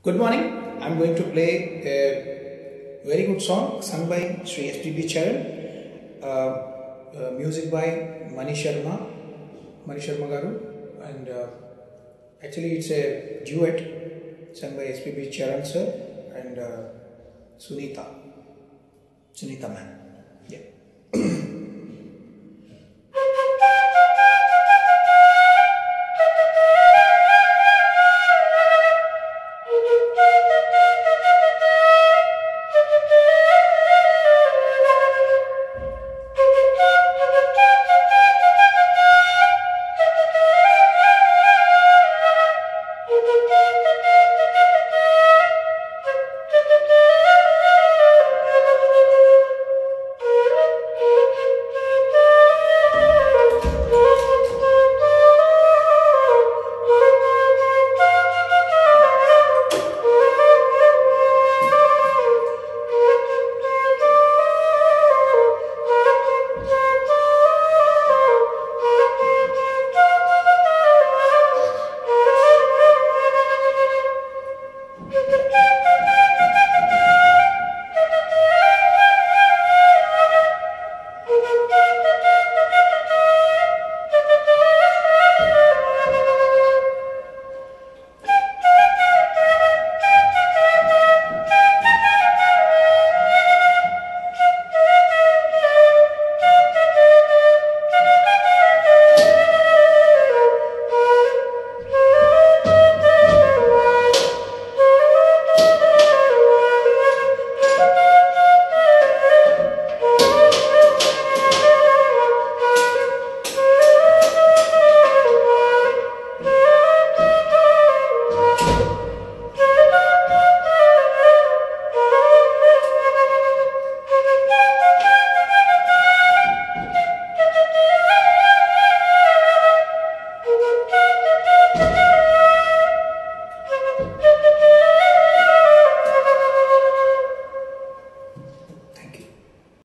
Good morning. I'm going to play a very good song sung by Sri S.P.B. Charan. Uh, uh, music by Mani Sharma, Mani Sharma Garu, and uh, actually it's a duet sung by S.P.B. Charan sir and uh, Sunita, Sunita ma'am. Yeah.